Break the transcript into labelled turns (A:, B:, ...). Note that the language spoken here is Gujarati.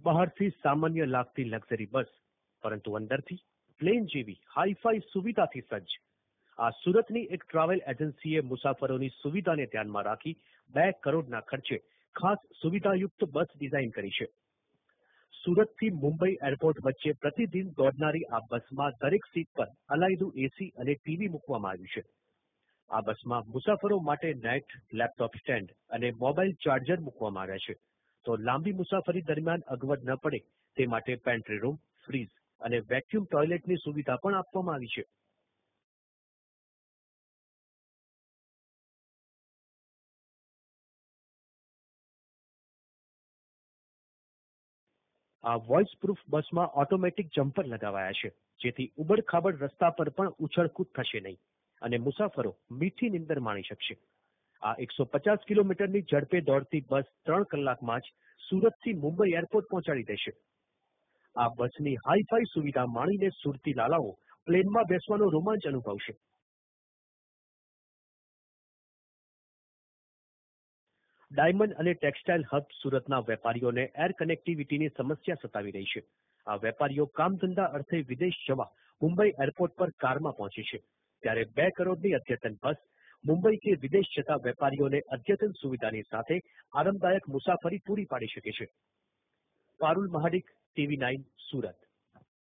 A: બહારથી સામાન્ય લાગતી લક્ઝરી બસ, પરંતુ અંદરથી પ્લેન જેવી હાઈફાઈ સુવિધાથી સજ્જ. આ સુરતની એક ટ્રાવેલ એજન્સીએ મુસાફરોની સુવિધાને ધ્યાનમાં રાખી બે કરોડના ખર્ચે ખાસ સુવિધાયુક્ત બસ ડિઝાઇન કરી છે. સુરતથી મુંબઈ એરપોર્ટ વચ્ચે પ્રતિદિન દોડનારી આ બસમાં દરેક સીટ પર અલાયદું એસી અને ટીવી મૂકવામાં આવ્યું છે. આ બસમાં મુસાફરો માટે નેટ, લેપટોપ સ્ટેન્ડ અને મોબાઈલ ચાર્જર મૂકવામાં આવ્યા છે. તો લાંબી મુસાફરી દરમિયાન અગવડ ન પડે, તે માટે પેન્ટ્રી રૂમ ફ્રીઝ અને વેક્યુમ ટોયલેટની સુવિધા પણ આપવામાં આવી છે. આ વોઇસ પ્રૂફ બસમાં ઓટોમેટિક જમ્પર લગાવાયા છે, જેથી ઉબડખાબડ રસ્તા પર પણ ઉછળકૂદ થશે નહીં અને મુસાફરો મીઠી નિંદર માણી શકશે. આ એકસો પચાસ કિલોમીટરની ઝડપે દોડતી બસ ત્રણ કલાકમાં જ સુરતથી મુંબઈ એરપોર્ટ પહોંચાડી દેશે. આ બસની હાઈફાઈ સુવિધા માણીને સુરતી લાલાઓ પ્લેનમાં બેસવાનો રોમાંચ અનુભવશે. ડાયમંડ અને ટેક્સટાઇલ હબ સુરતના વેપારીઓને એર કનેક્ટિવિટીની સમસ્યા સતાવી રહી છે. આ વેપારીઓ કામ ધંધા અર્થે વિદેશ જવા મુંબઈ એરપોર્ટ પર કારમાં પહોંચે છે. ત્યારે બે કરોડની અદ્યતન બસ મુંબઈ કે વિદેશ જતા વેપારીઓને અદ્યતન સુવિધાની સાથે આરામદાયક મુસાફરી પૂરી પાડી શકે છે. Parul Mahadik, TV nine, Surat.